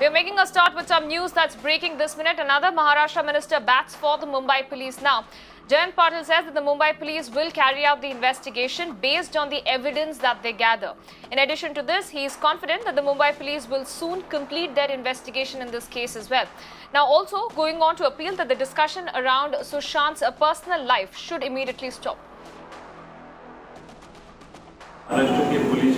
We're making a start with some news that's breaking this minute. Another Maharashtra minister bats for the Mumbai police now. Jayant Patil says that the Mumbai police will carry out the investigation based on the evidence that they gather. In addition to this, he is confident that the Mumbai police will soon complete their investigation in this case as well. Now, also going on to appeal that the discussion around Sushant's personal life should immediately stop.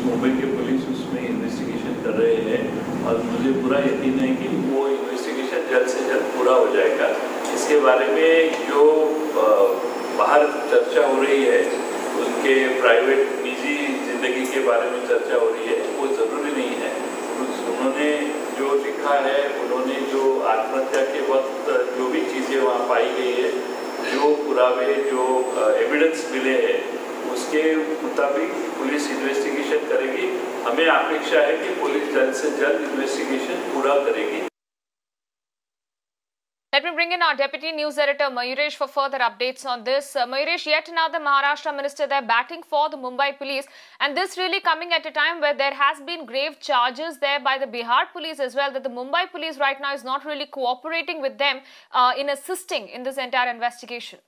Police Mumbai के police उसमें investigation कर रहे हैं। और मुझे पूरा यकीन है कि वो इन्वेस्टिगेशन जल्द से जल्द पूरा हो जाएगा। इसके बारे में जो बाहर चर्चा हो रही है, उनके प्राइवेट निजी ज़िंदगी के बारे में चर्चा हो रही है, वो ज़रूरी नहीं है। उन्होंने जो लिखा है, उन्होंने जो आत्महत्या के वक्त जो भी चीज़ें वहाँ पाई गई है, जो पुरावे, जो एविडेंस मिले हैं मुताबिक पुलिस इन्वेस्टिगेशन करेगी हमें अपेक्षा है कि पुलिस जल्द से जल्द इन्वेस्टिगेशन पूरा करेगी Let me bring in our deputy news editor Mayuresh for further updates on this. Uh, Mayuresh, yet another Maharashtra minister there batting for the Mumbai police, and this really coming at a time where there has been grave charges there by the Bihar police as well that the Mumbai police right now is not really cooperating with them uh, in assisting in this entire investigation.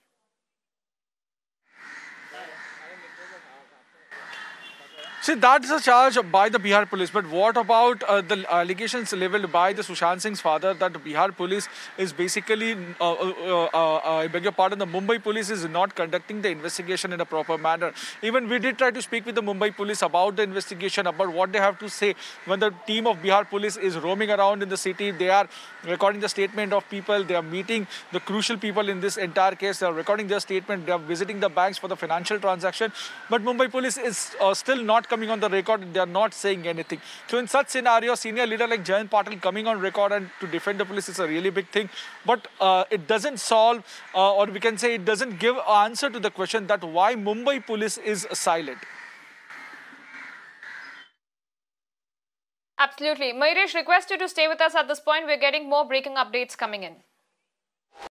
See, that's a charge by the Bihar police. But what about uh, the allegations leveled by the Sushant Singh's father that Bihar police is basically, uh, uh, uh, uh, I beg your pardon, the Mumbai police is not conducting the investigation in a proper manner. Even we did try to speak with the Mumbai police about the investigation, about what they have to say when the team of Bihar police is roaming around in the city. They are recording the statement of people. They are meeting the crucial people in this entire case. They are recording their statement. They are visiting the banks for the financial transaction. But Mumbai police is uh, still not coming on the record. They are not saying anything. So in such scenario, senior leader like Jayant Patil coming on record and to defend the police is a really big thing. But uh, it doesn't solve, uh, or we can say it doesn't give answer to the question that why Mumbai police is silent. Absolutely. Mayuresh, request you to stay with us at this point. We're getting more breaking updates coming in.